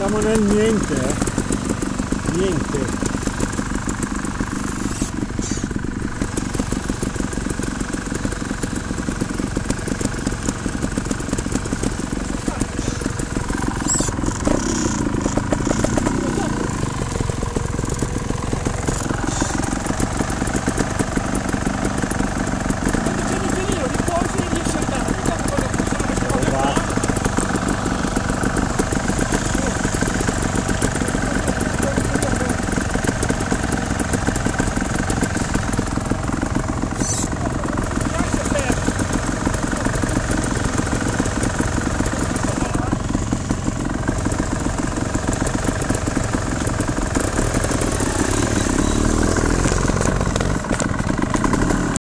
Siamo nel niente, eh. Niente.